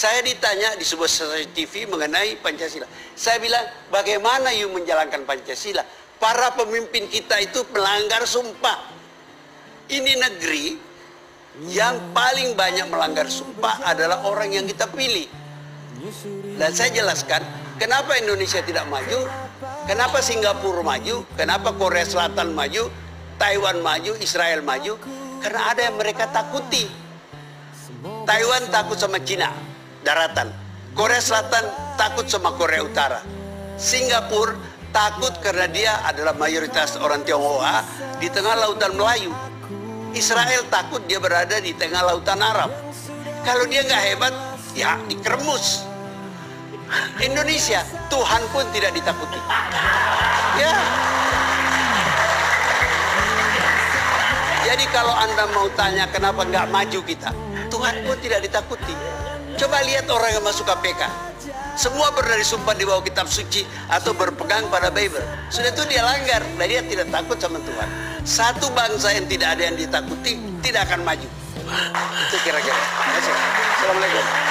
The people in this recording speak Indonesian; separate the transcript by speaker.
Speaker 1: Saya ditanya di sebuah stasiun TV mengenai Pancasila. Saya bilang, bagaimana you menjalankan Pancasila? Para pemimpin kita itu melanggar sumpah. Ini negeri yang paling banyak melanggar sumpah adalah orang yang kita pilih. Dan saya jelaskan, kenapa Indonesia tidak maju, kenapa Singapura maju, kenapa Korea Selatan maju, Taiwan maju, Israel maju, karena ada yang mereka takuti. Taiwan takut sama Cina, daratan. Korea Selatan takut sama Korea Utara. Singapura takut karena dia adalah mayoritas orang Tionghoa di tengah lautan Melayu. Israel takut dia berada di tengah lautan Arab. Kalau dia nggak hebat, ya dikeremus. Indonesia, Tuhan pun tidak ditakuti. Ya. Jadi kalau Anda mau tanya kenapa nggak maju kita, Tuhan pun tidak ditakuti. Coba lihat orang yang masuk KPK. Semua berdari sumpah di bawah kitab suci atau berpegang pada Bible. Sudah itu dia langgar dan dia tidak takut sama Tuhan. Satu bangsa yang tidak ada yang ditakuti tidak akan maju. Itu kira-kira. Assalamualaikum.